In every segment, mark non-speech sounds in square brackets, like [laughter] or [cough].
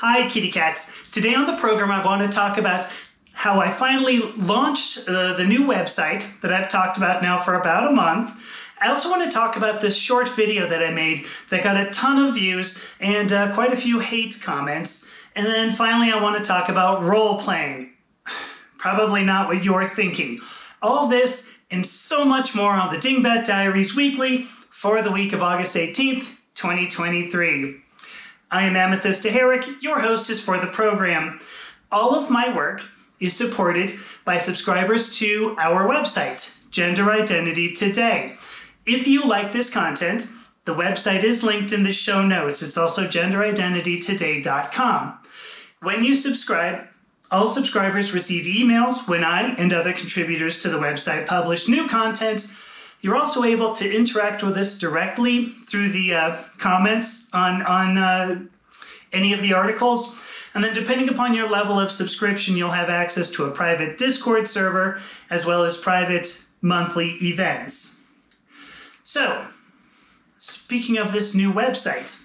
Hi, kitty cats. Today on the program, I want to talk about how I finally launched uh, the new website that I've talked about now for about a month. I also want to talk about this short video that I made that got a ton of views and uh, quite a few hate comments. And then finally, I want to talk about role playing. [sighs] Probably not what you're thinking. All this and so much more on the Dingbat Diaries Weekly for the week of August 18th, 2023. I am Amethysta Herrick, your hostess for the program. All of my work is supported by subscribers to our website, Gender Identity Today. If you like this content, the website is linked in the show notes. It's also genderidentitytoday.com. When you subscribe, all subscribers receive emails when I and other contributors to the website publish new content you're also able to interact with us directly through the uh, comments on, on uh, any of the articles. And then, depending upon your level of subscription, you'll have access to a private Discord server as well as private monthly events. So, speaking of this new website,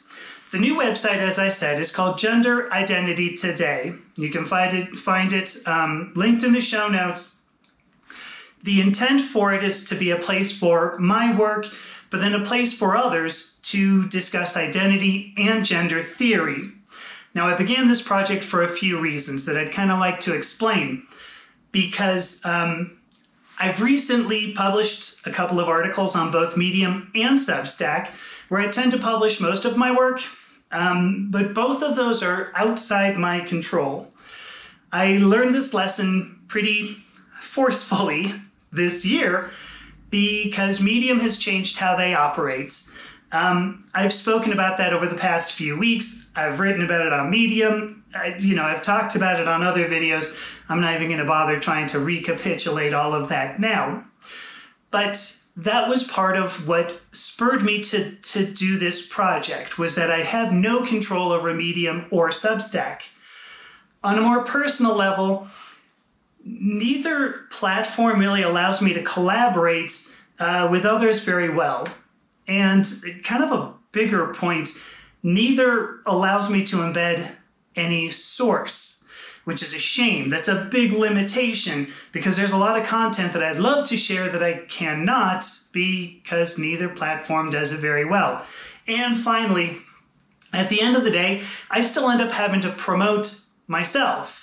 the new website, as I said, is called Gender Identity Today. You can find it, find it um, linked in the show notes the intent for it is to be a place for my work, but then a place for others to discuss identity and gender theory. Now, I began this project for a few reasons that I'd kind of like to explain. Because um, I've recently published a couple of articles on both Medium and Substack, where I tend to publish most of my work, um, but both of those are outside my control. I learned this lesson pretty forcefully this year because Medium has changed how they operate. Um, I've spoken about that over the past few weeks. I've written about it on Medium. I, you know, I've talked about it on other videos. I'm not even going to bother trying to recapitulate all of that now. But that was part of what spurred me to, to do this project was that I have no control over Medium or Substack. On a more personal level, neither platform really allows me to collaborate uh, with others very well. And kind of a bigger point, neither allows me to embed any source, which is a shame. That's a big limitation because there's a lot of content that I'd love to share that I cannot because neither platform does it very well. And finally, at the end of the day, I still end up having to promote myself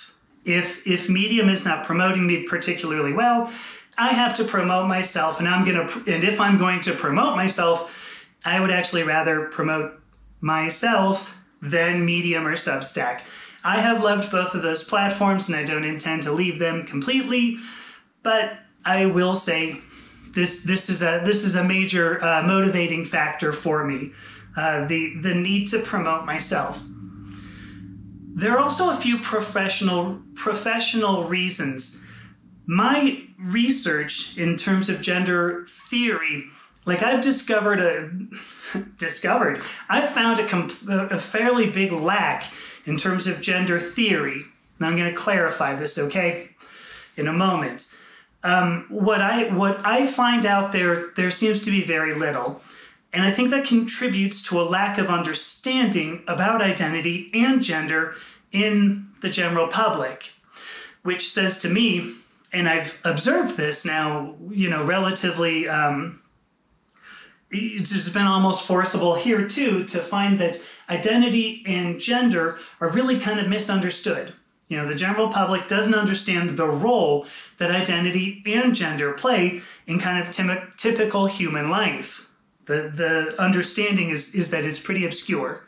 if if medium is not promoting me particularly well i have to promote myself and i'm to and if i'm going to promote myself i would actually rather promote myself than medium or substack. I have loved both of those platforms and i don't intend to leave them completely but i will say this this is a this is a major uh, motivating factor for me. Uh, the the need to promote myself there are also a few professional professional reasons. My research in terms of gender theory, like I've discovered a [laughs] discovered, I've found a, comp- a fairly big lack in terms of gender theory. Now I'm going to clarify this, okay, in a moment. Um, what I what I find out there there seems to be very little. And I think that contributes to a lack of understanding about identity and gender in the general public, which says to me, and I've observed this now, you know, relatively, um, it's been almost forcible here too to find that identity and gender are really kind of misunderstood. You know, the general public doesn't understand the role that identity and gender play in kind of typical human life the the understanding is is that it's pretty obscure.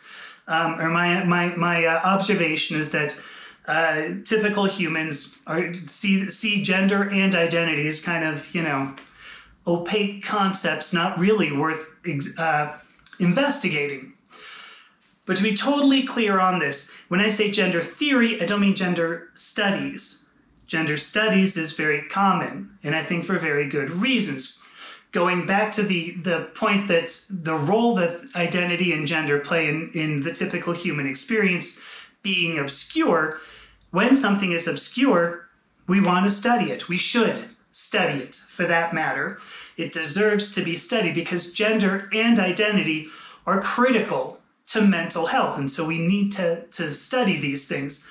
Um, or my my my uh, observation is that uh, typical humans are see see gender and identity as kind of you know opaque concepts, not really worth uh, investigating. But to be totally clear on this, when I say gender theory, I don't mean gender studies. Gender studies is very common, and I think for very good reasons going back to the the point that the role that identity and gender play in, in the typical human experience being obscure, when something is obscure, we want to study it. We should study it for that matter. It deserves to be studied because gender and identity are critical to mental health. And so we need to, to study these things.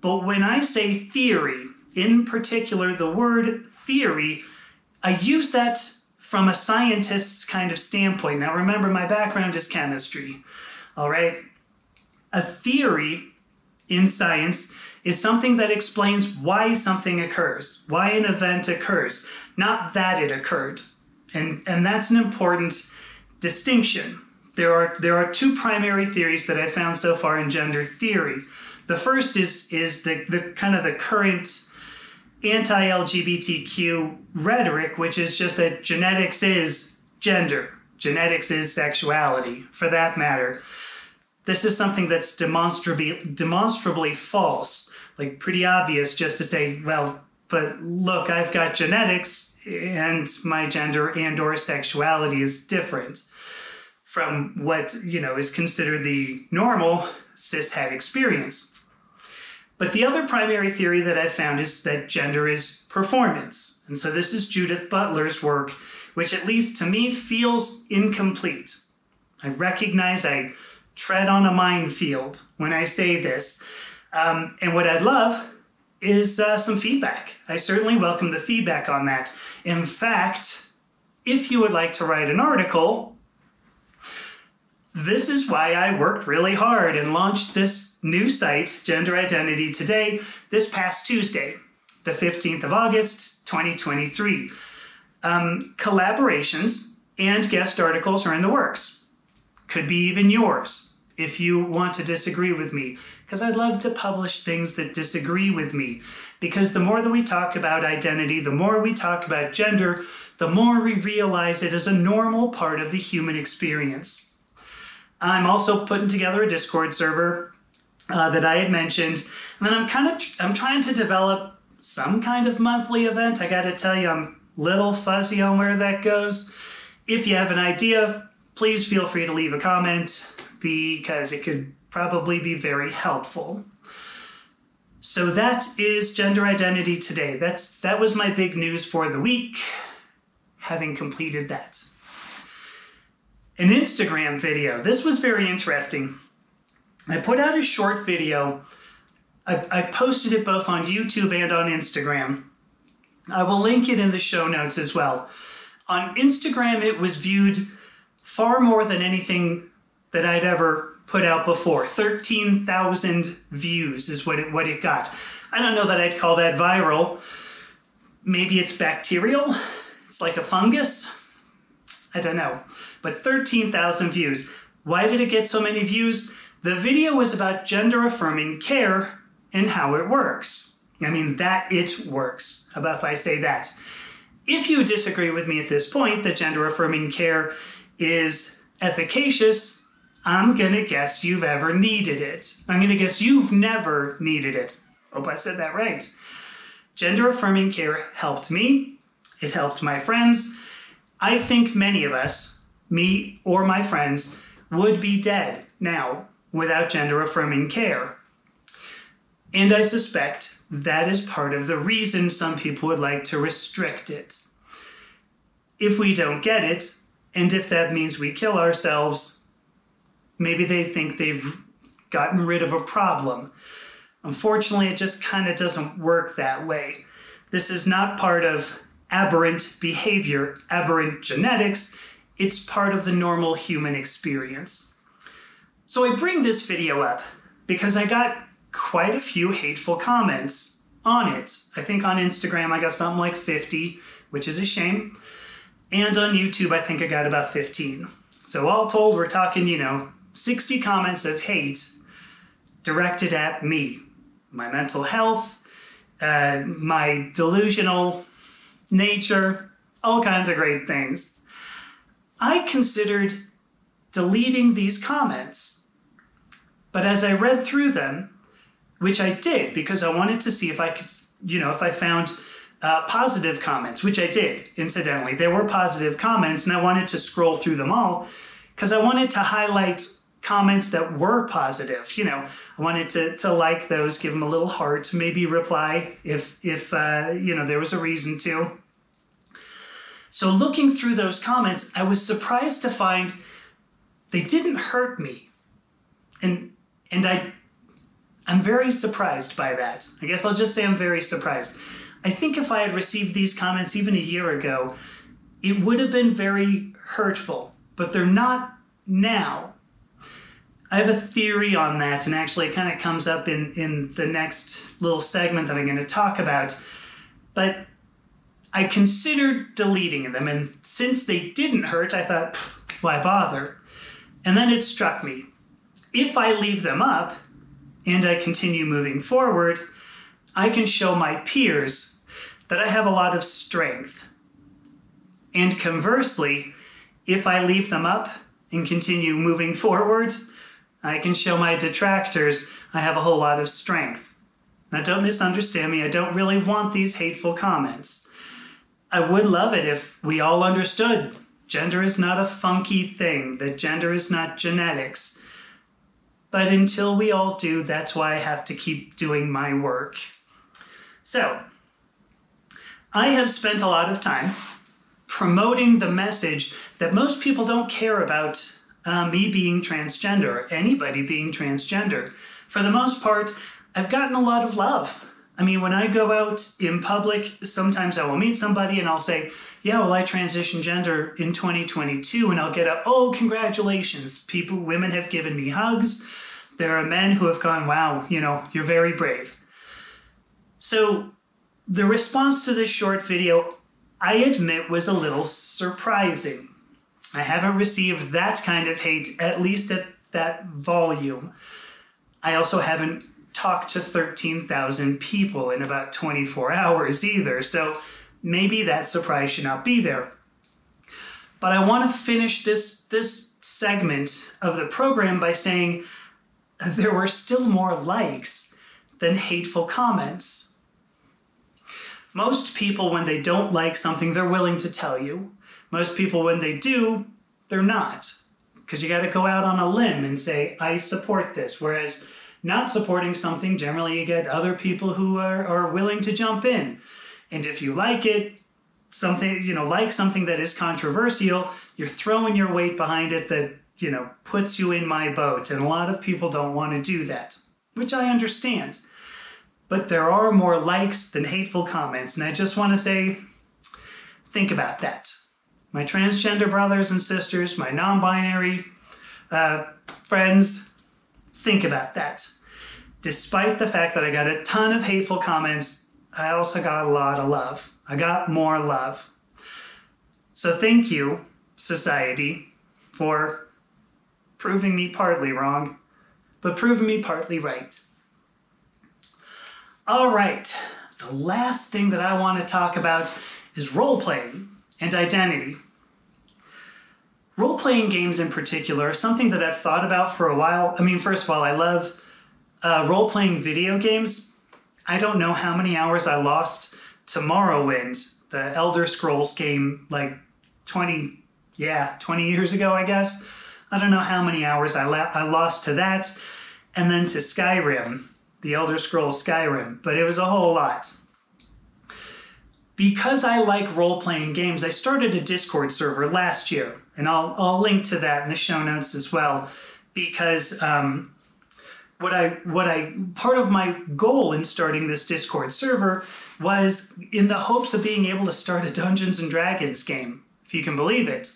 But when I say theory, in particular, the word theory, I use that from a scientist's kind of standpoint. Now, remember, my background is chemistry, all right? A theory in science is something that explains why something occurs, why an event occurs, not that it occurred. And, and that's an important distinction. There are, there are two primary theories that I've found so far in gender theory. The first is, is the, the kind of the current anti LGBTQ rhetoric, which is just that genetics is gender, genetics is sexuality, for that matter. This is something that's demonstrably, demonstrably false, like pretty obvious just to say, well, but look, I've got genetics and my gender and or sexuality is different from what, you know, is considered the normal cishet experience. But the other primary theory that I've found is that gender is performance. And so this is Judith Butler's work, which at least to me feels incomplete. I recognize I tread on a minefield when I say this. Um, and what I'd love is uh, some feedback. I certainly welcome the feedback on that. In fact, if you would like to write an article, this is why I worked really hard and launched this new site, Gender Identity Today, this past Tuesday, the 15th of August, 2023. Um, collaborations and guest articles are in the works. Could be even yours if you want to disagree with me, because I'd love to publish things that disagree with me. Because the more that we talk about identity, the more we talk about gender, the more we realize it is a normal part of the human experience. I'm also putting together a Discord server uh, that I had mentioned, and then I'm kind of I'm trying to develop some kind of monthly event. I got to tell you, I'm little fuzzy on where that goes. If you have an idea, please feel free to leave a comment because it could probably be very helpful. So that is gender identity today. That's that was my big news for the week. Having completed that an Instagram video. This was very interesting. I put out a short video. I, I, posted it both on YouTube and on Instagram. I will link it in the show notes as well. On Instagram, it was viewed far more than anything that I'd ever put out before. 13,000 views is what it, what it got. I don't know that I'd call that viral. Maybe it's bacterial. It's like a fungus. I don't know but 13,000 views. Why did it get so many views? The video was about gender affirming care and how it works. I mean, that it works. How about if I say that? If you disagree with me at this point that gender affirming care is efficacious, I'm gonna guess you've ever needed it. I'm gonna guess you've never needed it. Hope I said that right. Gender affirming care helped me, it helped my friends. I think many of us, me or my friends, would be dead now without gender affirming care. And I suspect that is part of the reason some people would like to restrict it. If we don't get it, and if that means we kill ourselves, maybe they think they've gotten rid of a problem. Unfortunately, it just kind of doesn't work that way. This is not part of aberrant behavior, aberrant genetics. It's part of the normal human experience. So I bring this video up because I got quite a few hateful comments on it. I think on Instagram I got something like 50, which is a shame. And on YouTube I think I got about 15. So all told, we're talking, you know, 60 comments of hate directed at me, my mental health, uh, my delusional nature, all kinds of great things. I considered deleting these comments. But as I read through them, which I did because I wanted to see if I could, you know, if I found uh, positive comments, which I did, incidentally. There were positive comments, and I wanted to scroll through them all because I wanted to highlight comments that were positive. You know, I wanted to, to like those, give them a little heart, maybe reply if, if uh, you know, there was a reason to. So looking through those comments, I was surprised to find they didn't hurt me. And and I I'm very surprised by that. I guess I'll just say I'm very surprised. I think if I had received these comments even a year ago, it would have been very hurtful, but they're not now. I have a theory on that, and actually, it kind of comes up in, in the next little segment that I'm going to talk about. But I considered deleting them, and since they didn't hurt, I thought, why bother? And then it struck me if I leave them up and I continue moving forward, I can show my peers that I have a lot of strength. And conversely, if I leave them up and continue moving [laughs] forward, I can show my detractors I have a whole lot of strength. Now, don't misunderstand me, I don't really want these hateful comments. I would love it if we all understood gender is not a funky thing, that gender is not genetics. But until we all do, that's why I have to keep doing my work. So, I have spent a lot of time promoting the message that most people don't care about uh, me being transgender, anybody being transgender. For the most part, I've gotten a lot of love. I mean, when I go out in public, sometimes I will meet somebody and I'll say, Yeah, well, I transitioned gender in 2022, and I'll get a, Oh, congratulations. People, women have given me hugs. There are men who have gone, wow, you know, you're very brave. So the response to this short video, I admit, was a little surprising. I haven't received that kind of hate, at least at that volume. I also haven't talked to 13,000 people in about 24 hours either, so maybe that surprise should not be there. But I want to finish this, this segment of the program by saying there were still more likes than hateful comments. Most people, when they don't like something, they're willing to tell you. Most people, when they do, they're not. Because you got to go out on a limb and say, I support this. Whereas not supporting something, generally you get other people who are, are willing to jump in. And if you like it, something, you know, like something that is controversial, you're throwing your weight behind it that you know, puts you in my boat. And a lot of people don't want to do that, which I understand. But there are more likes than hateful comments. And I just want to say, think about that. My transgender brothers and sisters, my non binary uh, friends, think about that. Despite the fact that I got a ton of hateful comments, I also got a lot of love. I got more love. So thank you, society, for proving me partly wrong, but proving me partly right. All right, the last thing that I want to talk about is role playing and identity. Role playing games in particular something that I've thought about for a while. I mean, first of all, I love uh, role playing video games. I don't know how many hours I lost to Morrowind, the Elder Scrolls game, like 20, yeah, 20 years ago, I guess. I don't know how many hours I, la- I lost to that, and then to Skyrim, the Elder Scrolls Skyrim, but it was a whole lot. Because I like role playing games, I started a Discord server last year, and I'll, I'll link to that in the show notes as well. Because um, what I what I part of my goal in starting this Discord server was in the hopes of being able to start a Dungeons and Dragons game, if you can believe it.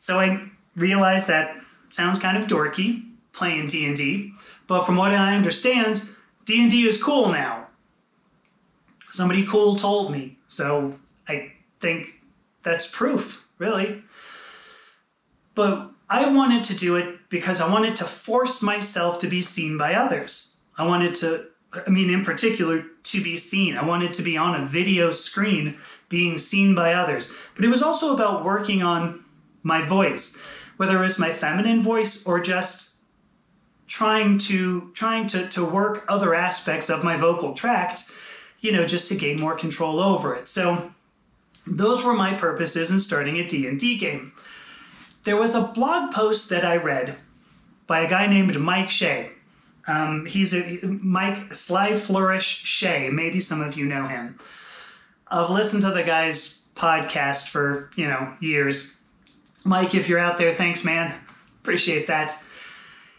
So I realized that sounds kind of dorky playing D&D, but from what I understand, D&D is cool now. Somebody cool told me, so I think that's proof, really. But I wanted to do it because I wanted to force myself to be seen by others. I wanted to, I mean, in particular, to be seen. I wanted to be on a video screen being seen by others. But it was also about working on my voice whether it was my feminine voice or just trying to trying to, to work other aspects of my vocal tract, you know, just to gain more control over it. So those were my purposes in starting a D&D game. There was a blog post that I read by a guy named Mike Shea. Um, he's a Mike Sly Flourish Shea. Maybe some of you know him. I've listened to the guy's podcast for you know years. Mike, if you're out there, thanks, man. Appreciate that.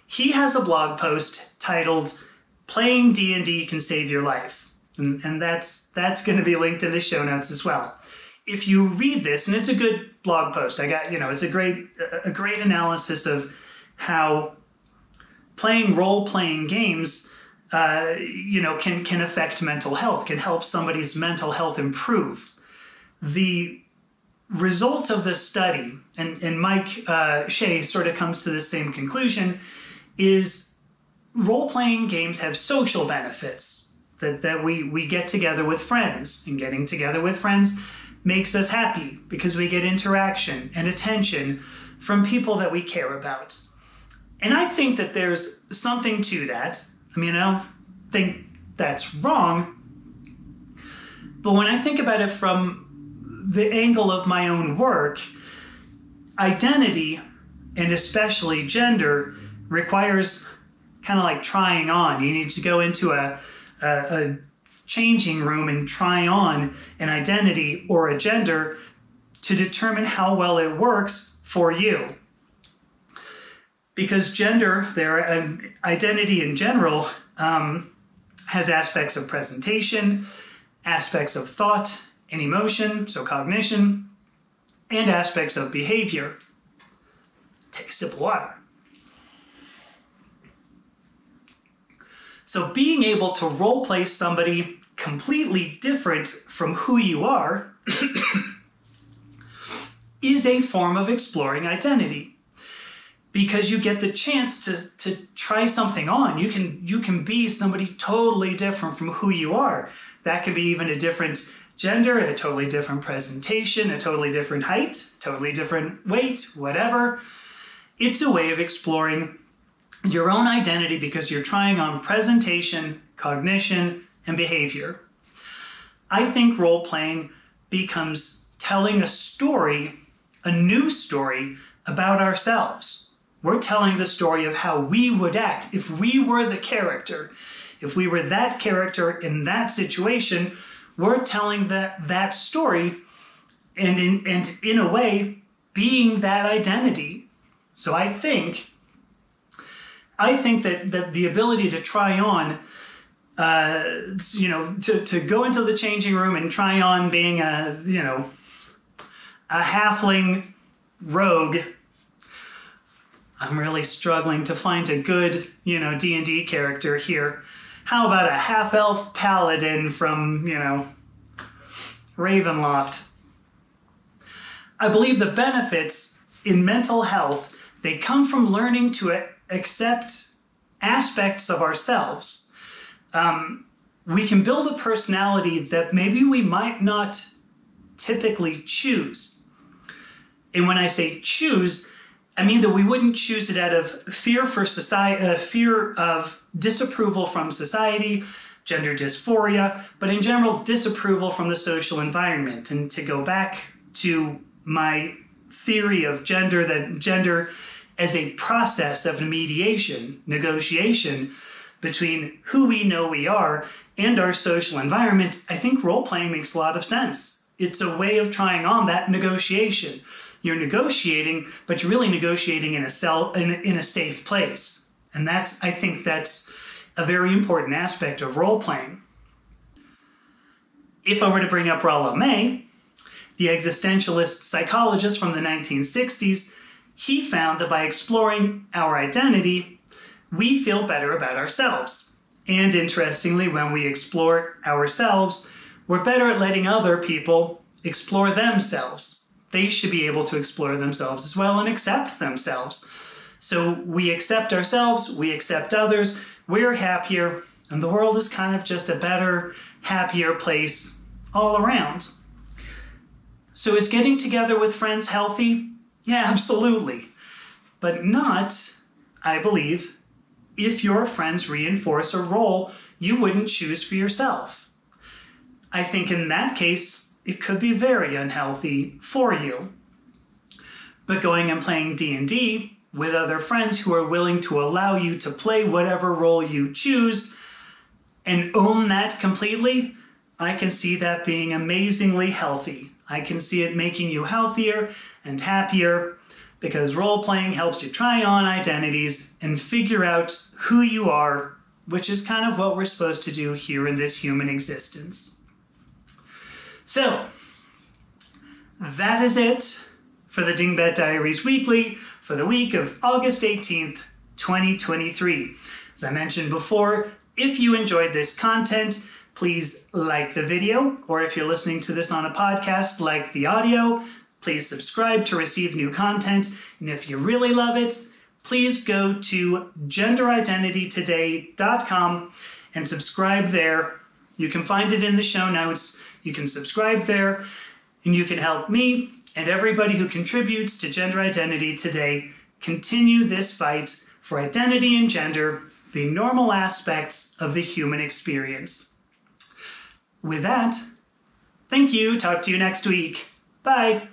he has a blog post titled "Playing D and D Can Save Your Life," and, and that's that's going to be linked in the show notes as well. If you read this, and it's a good blog post, I got you know it's a great a great analysis of how playing role playing games uh, you know can can affect mental health can help somebody's mental health improve the results of the study and, and mike uh, shea sort of comes to the same conclusion is role-playing games have social benefits that, that we, we get together with friends and getting together with friends makes us happy because we get interaction and attention from people that we care about and I think that there's something to that. I mean, I don't think that's wrong. But when I think about it from the angle of my own work, identity, and especially gender, requires kind of like trying on. You need to go into a, a, a changing room and try on an identity or a gender to determine how well it works for you because gender, their identity in general, um, has aspects of presentation, aspects of thought and emotion, so cognition, and aspects of behavior. Take a sip of water. So, being able to role play somebody completely different from who you are [coughs] is a form of exploring identity because you get the chance to to try something on. You can you can be somebody totally different from who you are. That could be even a different gender, a totally different presentation, a totally different height, totally different weight, whatever. It's a way of exploring your own identity because you're trying on presentation, cognition, and behavior. I think role playing becomes telling a story, a new story about ourselves we're telling the story of how we would act if we were the character. If we were that character in that situation, we're telling that, that story and in, and in a way being that identity. So I think I think that, that the ability to try on uh, you know, to, to go into the changing room and try on being a, you know, a halfling rogue I'm really struggling to find a good, you know, D&D character here. How about a half-elf paladin from, you know, Ravenloft? I believe the benefits in mental health, they come from learning to accept aspects of ourselves. Um, we can build a personality that maybe we might not typically choose. And when I say choose, I mean that we wouldn't choose it out of fear for society, uh, fear of disapproval from society, gender dysphoria, but in general disapproval from the social environment. And to go back to my theory of gender, that gender as a process of mediation, negotiation between who we know we are and our social environment, I think role playing makes a lot of sense. It's a way of trying on that negotiation you're negotiating, but you're really negotiating in a cell in, in a safe place. And that's I think that's a very important aspect of role playing. If I were to bring up Rollo May, the existentialist psychologist from the 1960s, he found that by exploring our identity, we feel better about ourselves. And interestingly, when we explore ourselves, we're better at letting other people explore themselves they should be able to explore themselves as well and accept themselves. So we accept ourselves, we accept others, we're happier, and the world is kind of just a better, happier place all around. So is getting together with friends healthy? Yeah, absolutely. But not, I believe, if your friends reinforce a role you wouldn't choose for yourself. I think in that case, it could be very unhealthy for you. But going and playing D&D with other friends who are willing to allow you to play whatever role you choose and own that completely, I can see that being amazingly healthy. I can see it making you healthier and happier because role playing helps you try on identities and figure out who you are, which is kind of what we're supposed to do here in this human existence. So, that is it for the Dingbat Diaries Weekly for the week of August 18th, 2023. As I mentioned before, if you enjoyed this content, please like the video, or if you're listening to this on a podcast, like the audio. Please subscribe to receive new content. And if you really love it, please go to genderidentitytoday.com and subscribe there. You can find it in the show notes. You can subscribe there, and you can help me and everybody who contributes to Gender Identity Today continue this fight for identity and gender, the normal aspects of the human experience. With that, thank you. Talk to you next week. Bye.